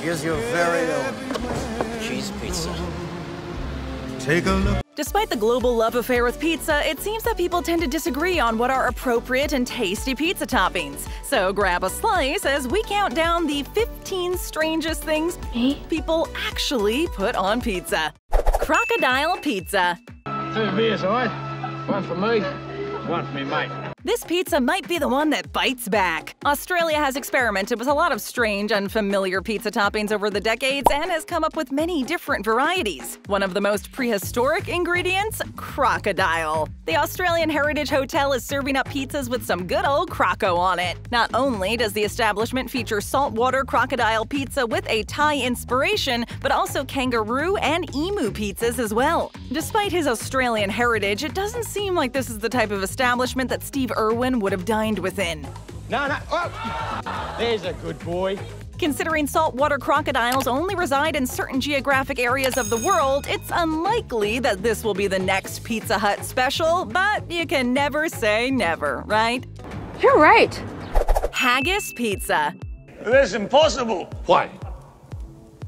Here's your very own cheese pizza. Take a look. Despite the global love affair with pizza, it seems that people tend to disagree on what are appropriate and tasty pizza toppings. So grab a slice as we count down the 15 strangest things people actually put on pizza. Crocodile pizza. Two beers, all right? One for me, one for me mate. This pizza might be the one that bites back. Australia has experimented with a lot of strange, unfamiliar pizza toppings over the decades and has come up with many different varieties. One of the most prehistoric ingredients? Crocodile. The Australian Heritage Hotel is serving up pizzas with some good old croco on it. Not only does the establishment feature saltwater crocodile pizza with a Thai inspiration, but also kangaroo and emu pizzas as well. Despite his Australian heritage, it doesn't seem like this is the type of establishment that Steve Irwin would have dined within. No, no, oh! There's a good boy. Considering saltwater crocodiles only reside in certain geographic areas of the world, it's unlikely that this will be the next Pizza Hut special, but you can never say never, right? You're right. Haggis pizza. That's impossible. Why?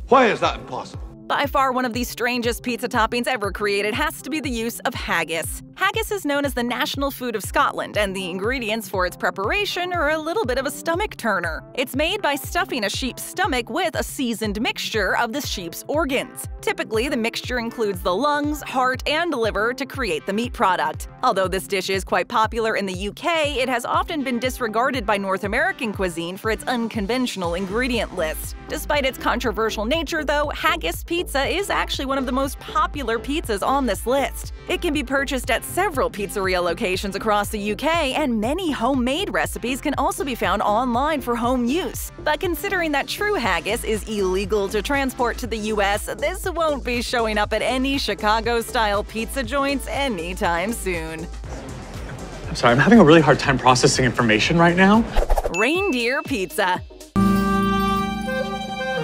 Why is that impossible? By far one of the strangest pizza toppings ever created has to be the use of haggis. Haggis is known as the national food of Scotland, and the ingredients for its preparation are a little bit of a stomach turner. It's made by stuffing a sheep's stomach with a seasoned mixture of the sheep's organs. Typically, the mixture includes the lungs, heart, and liver to create the meat product. Although this dish is quite popular in the UK, it has often been disregarded by North American cuisine for its unconventional ingredient list. Despite its controversial nature, though, haggis pizza is actually one of the most popular pizzas on this list. It can be purchased at several pizzeria locations across the UK, and many homemade recipes can also be found online for home use. But considering that true haggis is illegal to transport to the US, this won't be showing up at any Chicago-style pizza joints anytime soon. I'm sorry, I'm having a really hard time processing information right now. Reindeer pizza.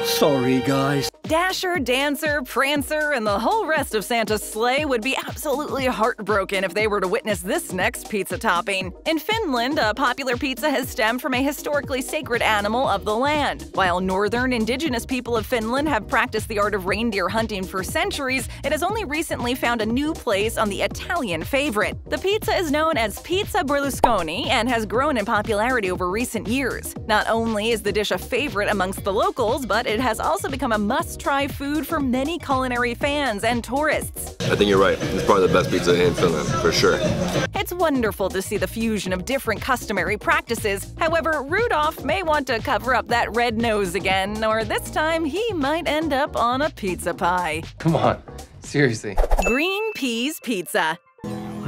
Sorry, guys. Dasher, Dancer, Prancer, and the whole rest of Santa's sleigh would be absolutely heartbroken if they were to witness this next pizza topping. In Finland, a popular pizza has stemmed from a historically sacred animal of the land. While northern indigenous people of Finland have practiced the art of reindeer hunting for centuries, it has only recently found a new place on the Italian favorite. The pizza is known as Pizza Berlusconi and has grown in popularity over recent years. Not only is the dish a favorite amongst the locals, but it has also become a must try food for many culinary fans and tourists. I think you're right. It's probably the best pizza in Finland, for sure. It's wonderful to see the fusion of different customary practices. However, Rudolph may want to cover up that red nose again, or this time he might end up on a pizza pie. Come on, seriously. Green peas pizza.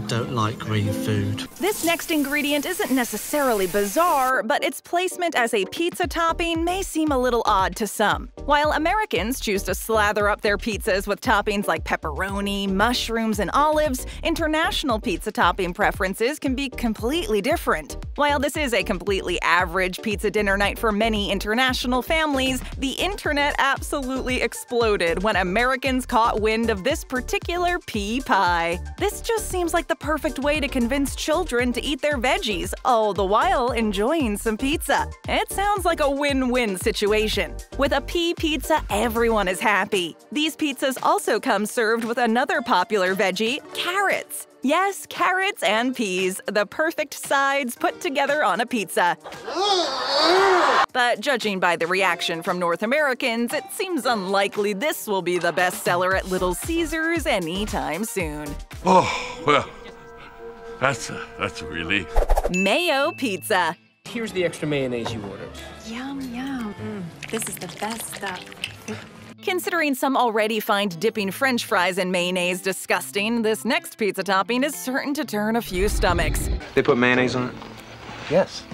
Don't like green food. This next ingredient isn't necessarily bizarre, but its placement as a pizza topping may seem a little odd to some. While Americans choose to slather up their pizzas with toppings like pepperoni, mushrooms, and olives, international pizza topping preferences can be completely different. While this is a completely average pizza dinner night for many international families, the internet absolutely exploded when Americans caught wind of this particular pea pie. This just seems like the perfect way to convince children to eat their veggies, all the while enjoying some pizza. It sounds like a win-win situation. With a pea pizza, everyone is happy. These pizzas also come served with another popular veggie, carrots. Yes, carrots and peas, the perfect sides put together on a pizza. But judging by the reaction from North Americans, it seems unlikely this will be the bestseller at Little Caesars anytime soon. Oh, well, that's a, that's a relief. Mayo pizza. Here's the extra mayonnaise you ordered. Yum, yum. Mm, this is the best stuff. Considering some already find dipping french fries in mayonnaise disgusting, this next pizza topping is certain to turn a few stomachs. They put mayonnaise on it? Yes.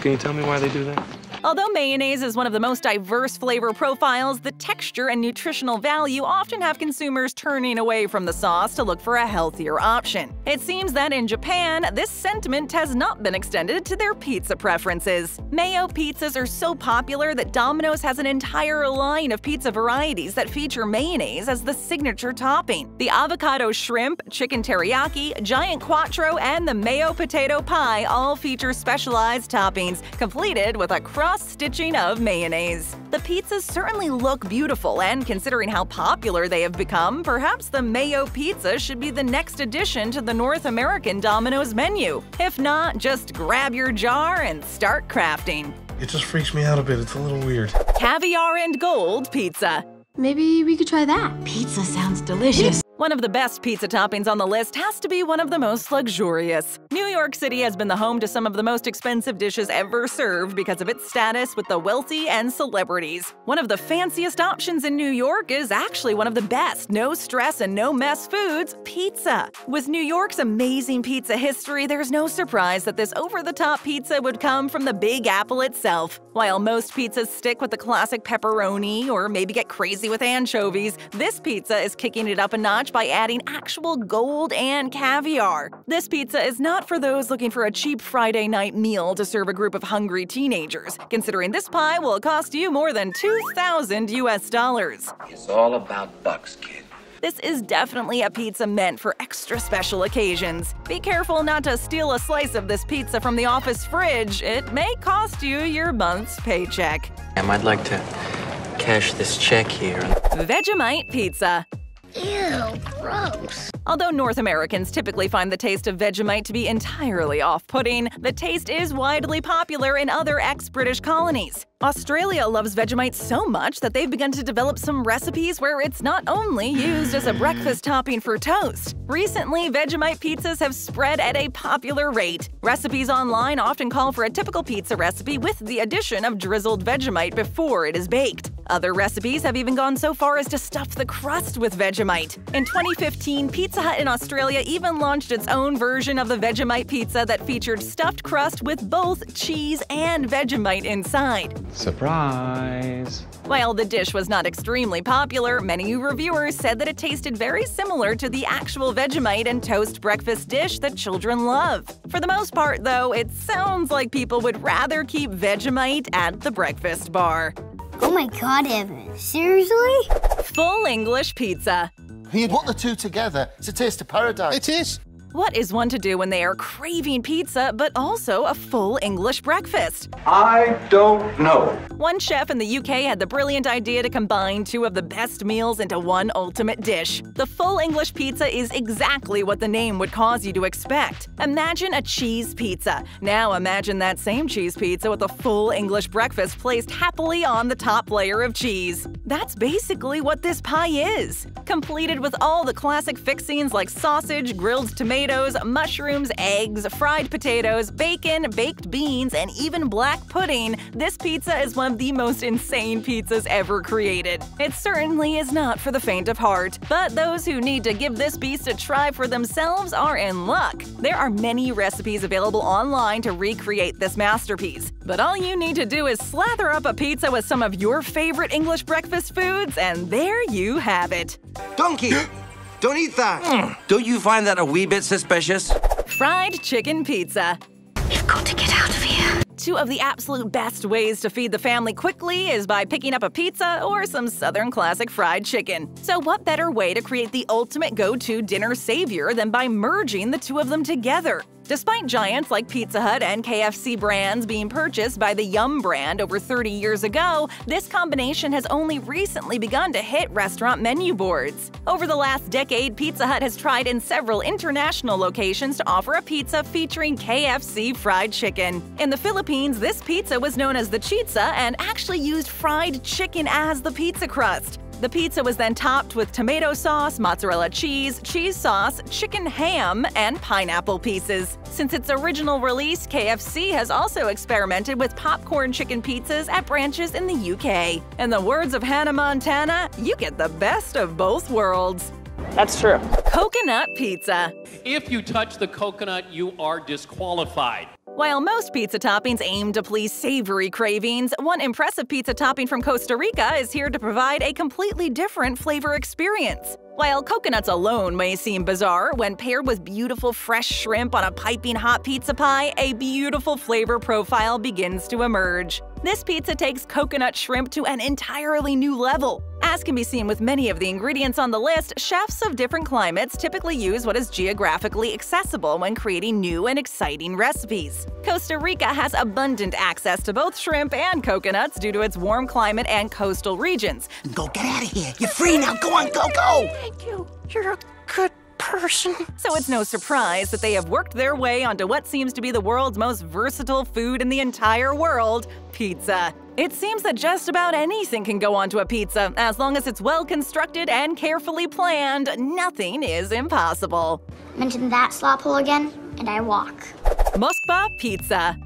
Can you tell me why they do that? Although mayonnaise is one of the most diverse flavor profiles, the texture and nutritional value often have consumers turning away from the sauce to look for a healthier option. It seems that in Japan, this sentiment has not been extended to their pizza preferences. Mayo pizzas are so popular that Domino's has an entire line of pizza varieties that feature mayonnaise as the signature topping. The avocado shrimp, chicken teriyaki, giant quattro, and the mayo potato pie all feature specialized toppings, completed with a crust cross-stitching of mayonnaise. The pizzas certainly look beautiful, and considering how popular they have become, perhaps the mayo pizza should be the next addition to the North American Domino's menu. If not, just grab your jar and start crafting. It just freaks me out a bit. It's a little weird. Caviar and gold pizza. Maybe we could try that. Pizza sounds delicious. One of the best pizza toppings on the list has to be one of the most luxurious. New York City has been the home to some of the most expensive dishes ever served because of its status with the wealthy and celebrities. One of the fanciest options in New York is actually one of the best no stress and no mess foods pizza. With New York's amazing pizza history, there's no surprise that this over the top pizza would come from the Big Apple itself. While most pizzas stick with the classic pepperoni or maybe get crazy with anchovies, this pizza is kicking it up a notch by adding actual gold and caviar. This pizza is not for those looking for a cheap Friday night meal to serve a group of hungry teenagers, considering this pie will cost you more than 2,000 US dollars. It's all about bucks, kid. This is definitely a pizza meant for extra special occasions. Be careful not to steal a slice of this pizza from the office fridge. It may cost you your month's paycheck. I'd like to cash this check here. Vegemite pizza. Ew, gross. Although North Americans typically find the taste of Vegemite to be entirely off putting, the taste is widely popular in other ex British colonies. Australia loves Vegemite so much that they've begun to develop some recipes where it's not only used as a breakfast topping for toast. Recently, Vegemite pizzas have spread at a popular rate. Recipes online often call for a typical pizza recipe with the addition of drizzled Vegemite before it is baked. Other recipes have even gone so far as to stuff the crust with Vegemite. In 2015, Pizza Hut in Australia even launched its own version of the Vegemite pizza that featured stuffed crust with both cheese and Vegemite inside. Surprise! While the dish was not extremely popular, many reviewers said that it tasted very similar to the actual Vegemite and toast breakfast dish that children love. For the most part, though, it sounds like people would rather keep Vegemite at the breakfast bar. Oh my god, Evan. Seriously? Full English pizza. You put the two together, it's a taste of paradise. It is. What is one to do when they are craving pizza but also a full English breakfast? I don't know. One chef in the UK had the brilliant idea to combine two of the best meals into one ultimate dish. The full English pizza is exactly what the name would cause you to expect. Imagine a cheese pizza. Now imagine that same cheese pizza with a full English breakfast placed happily on the top layer of cheese. That's basically what this pie is. Completed with all the classic fixings like sausage, grilled tomatoes, mushrooms, eggs, fried potatoes, bacon, baked beans, and even black pudding, this pizza is one of the most insane pizzas ever created. It certainly is not for the faint of heart, but those who need to give this beast a try for themselves are in luck. There are many recipes available online to recreate this masterpiece, but all you need to do is slather up a pizza with some of your favorite English breakfast foods, and there you have it. Donkey! Don't eat that! Hmm. Don't you find that a wee bit suspicious? Fried chicken pizza. You've got to get out of here. Two of the absolute best ways to feed the family quickly is by picking up a pizza or some Southern classic fried chicken. So, what better way to create the ultimate go to dinner savior than by merging the two of them together? Despite giants like Pizza Hut and KFC brands being purchased by the Yum brand over 30 years ago, this combination has only recently begun to hit restaurant menu boards. Over the last decade, Pizza Hut has tried in several international locations to offer a pizza featuring KFC fried chicken. In the Philippines, this pizza was known as the chizza and actually used fried chicken as the pizza crust. The pizza was then topped with tomato sauce, mozzarella cheese, cheese sauce, chicken ham, and pineapple pieces. Since its original release, KFC has also experimented with popcorn chicken pizzas at branches in the UK. In the words of Hannah Montana, you get the best of both worlds. That's true. Coconut pizza. If you touch the coconut, you are disqualified. While most pizza toppings aim to please savory cravings, one impressive pizza topping from Costa Rica is here to provide a completely different flavor experience. While coconuts alone may seem bizarre, when paired with beautiful fresh shrimp on a piping hot pizza pie, a beautiful flavor profile begins to emerge. This pizza takes coconut shrimp to an entirely new level. As can be seen with many of the ingredients on the list, chefs of different climates typically use what is geographically accessible when creating new and exciting recipes. Costa Rica has abundant access to both shrimp and coconuts due to its warm climate and coastal regions. Go get out of here. You're free now. Go on, go, go. Thank you. You're a good person. So it's no surprise that they have worked their way onto what seems to be the world's most versatile food in the entire world pizza. It seems that just about anything can go onto a pizza, as long as it's well constructed and carefully planned. Nothing is impossible. Mention that slop hole again, and I walk. Moskva Pizza.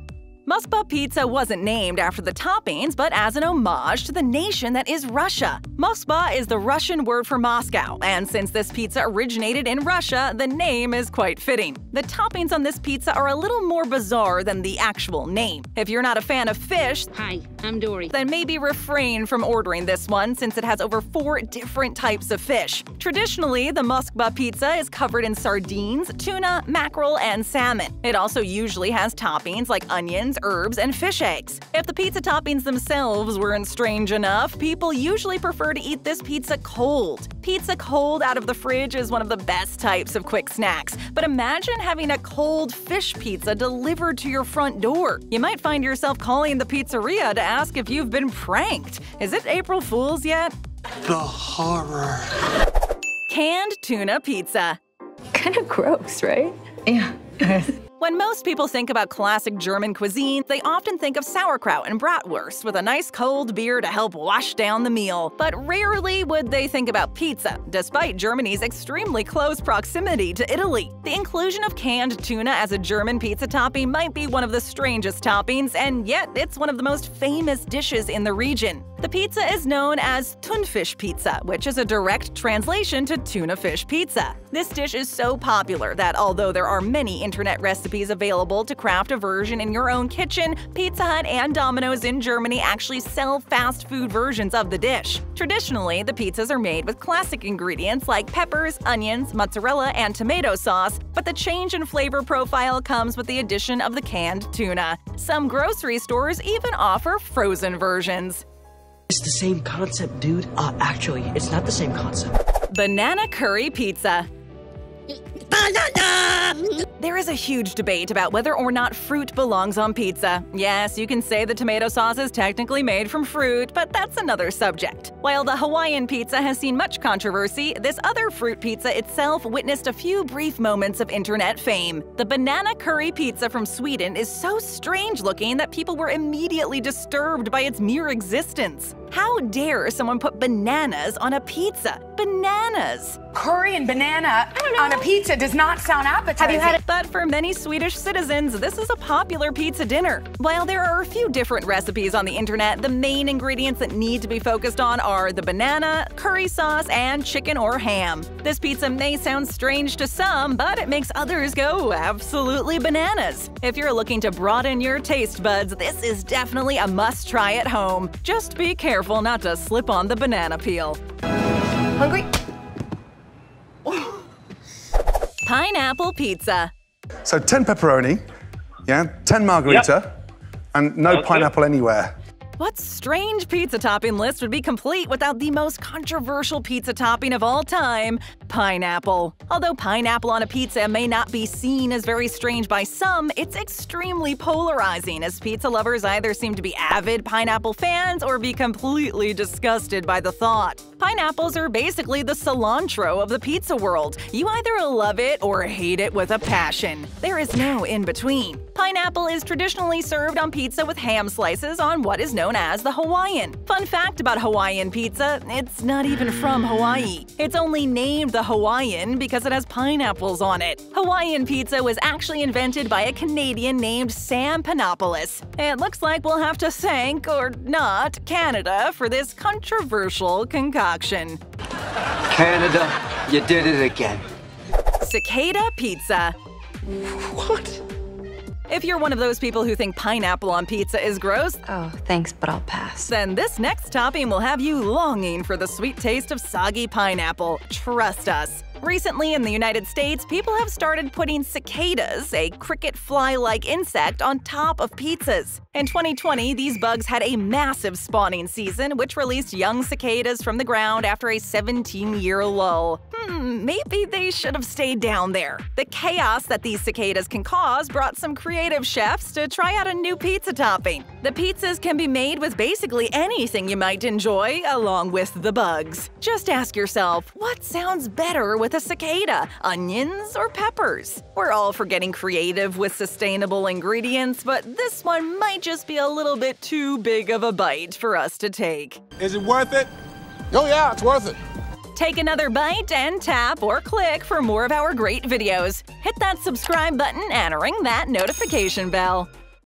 Moskva pizza wasn't named after the toppings, but as an homage to the nation that is Russia. Moskva is the Russian word for Moscow, and since this pizza originated in Russia, the name is quite fitting. The toppings on this pizza are a little more bizarre than the actual name. If you're not a fan of fish, hi, I'm Dory, then maybe refrain from ordering this one since it has over four different types of fish. Traditionally, the Moskva pizza is covered in sardines, tuna, mackerel, and salmon. It also usually has toppings like onions, herbs, and fish eggs. If the pizza toppings themselves weren't strange enough, people usually prefer to eat this pizza cold. Pizza cold out of the fridge is one of the best types of quick snacks, but imagine having a cold fish pizza delivered to your front door. You might find yourself calling the pizzeria to ask if you've been pranked. Is it April Fool's yet? The horror. Canned tuna pizza. Kind of gross, right? Yeah. When most people think about classic German cuisine, they often think of sauerkraut and bratwurst with a nice cold beer to help wash down the meal. But rarely would they think about pizza, despite Germany's extremely close proximity to Italy. The inclusion of canned tuna as a German pizza topping might be one of the strangest toppings, and yet it's one of the most famous dishes in the region. The pizza is known as tunfish pizza, which is a direct translation to tuna fish pizza. This dish is so popular that although there are many internet recipes available to craft a version in your own kitchen, Pizza Hut and Domino's in Germany actually sell fast food versions of the dish. Traditionally, the pizzas are made with classic ingredients like peppers, onions, mozzarella, and tomato sauce, but the change in flavor profile comes with the addition of the canned tuna. Some grocery stores even offer frozen versions. It's the same concept, dude. Uh, actually, it's not the same concept. Banana curry pizza. There is a huge debate about whether or not fruit belongs on pizza. Yes, you can say the tomato sauce is technically made from fruit, but that's another subject. While the Hawaiian pizza has seen much controversy, this other fruit pizza itself witnessed a few brief moments of internet fame. The banana curry pizza from Sweden is so strange looking that people were immediately disturbed by its mere existence. How dare someone put bananas on a pizza? Bananas! Curry and banana on a pizza does not sound appetizing. Have you had it? But for many Swedish citizens, this is a popular pizza dinner. While there are a few different recipes on the internet, the main ingredients that need to be focused on are the banana, curry sauce, and chicken or ham. This pizza may sound strange to some, but it makes others go absolutely bananas. If you're looking to broaden your taste buds, this is definitely a must try at home. Just be careful not to slip on the banana peel. Hungry? Pineapple pizza. So 10 pepperoni, yeah, 10 margherita, and no Okay. pineapple anywhere. What strange pizza topping list would be complete without the most controversial pizza topping of all time, pineapple? Although pineapple on a pizza may not be seen as very strange by some, it's extremely polarizing as pizza lovers either seem to be avid pineapple fans or be completely disgusted by the thought. Pineapples are basically the cilantro of the pizza world. You either love it or hate it with a passion. There is no in between. Pineapple is traditionally served on pizza with ham slices on what is known as the Hawaiian. Fun fact about Hawaiian pizza it's not even from Hawaii. It's only named the Hawaiian because it has pineapples on it. Hawaiian pizza was actually invented by a Canadian named Sam Panopoulos. It looks like we'll have to thank, or not, Canada for this controversial concoction. Canada, you did it again. Cicada pizza. What? If you're one of those people who think pineapple on pizza is gross, Oh, thanks, but I'll pass. then this next topping will have you longing for the sweet taste of soggy pineapple. Trust us. Recently in the United States, people have started putting cicadas, a cricket fly like insect, on top of pizzas. In 2020, these bugs had a massive spawning season, which released young cicadas from the ground after a 17 year lull. Hmm, maybe they should have stayed down there. The chaos that these cicadas can cause brought some creative chefs to try out a new pizza topping. The pizzas can be made with basically anything you might enjoy, along with the bugs. Just ask yourself, what sounds better with a cicada, onions or peppers? We're all for getting creative with sustainable ingredients, but this one might just be a little bit too big of a bite for us to take. Is it worth it? Oh, yeah, it's worth it. Take another bite and tap or click for more of our great videos. Hit that subscribe button and ring that notification bell.